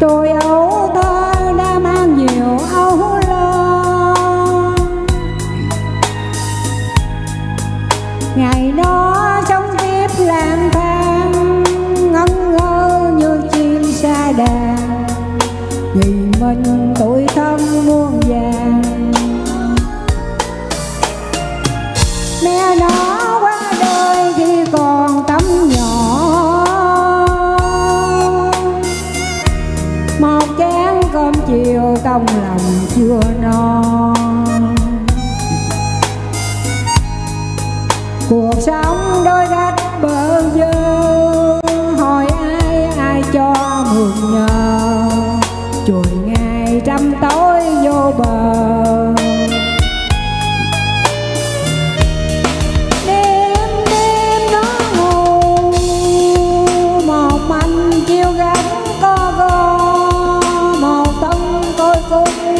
tôi ấu thơ đã mang nhiều âu lo ngày đó sống tiếp lang thang, ngẩn ngơ như chim xa đàn. Vì mình tuổi thân muôn vàng. Mẹ nói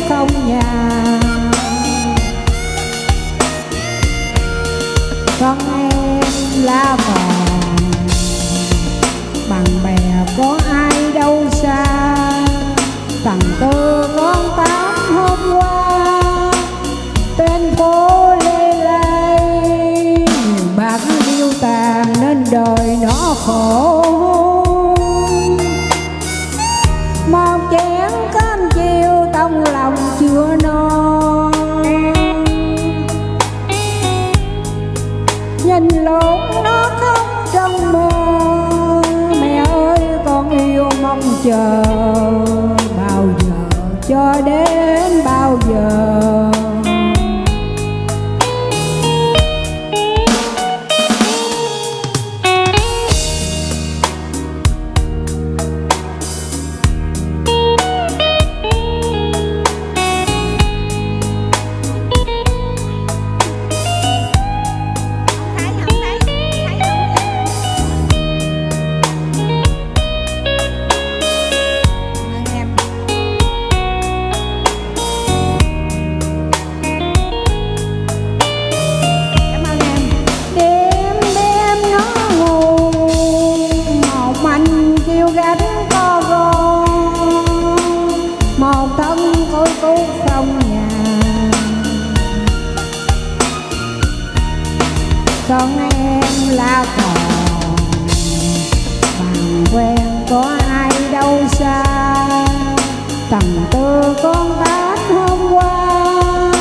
sông nhà. Con em la còn bằng bè có ai nhìn lộn nó không trong mơ. Mẹ ơi con yêu mong chờ. Một thân thôi cút không nhà. Con em là còn bằng quen có ai đâu xa. Tầm tư con tám hôm qua,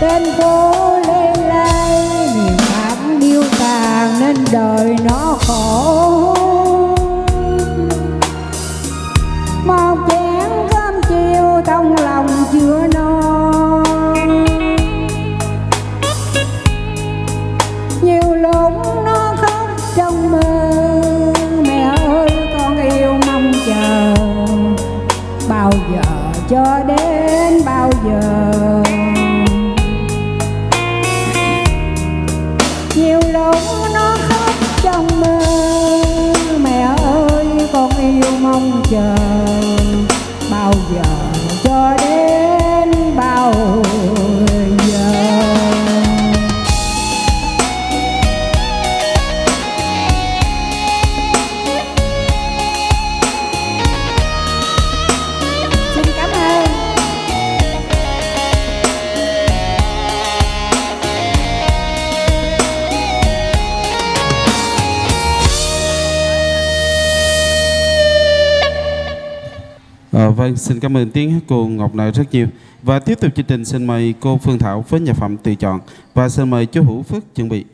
tên phố lê lây, niềm cảm điêu tàn nên đời nó bao giờ cho đến bao giờ? À, vâng, xin cảm ơn tiếng hát cô Ngọc Nợ rất nhiều. Và tiếp tục chương trình xin mời cô Phương Thảo với nhạc phẩm tùy chọn và xin mời chú Hữu Phước chuẩn bị.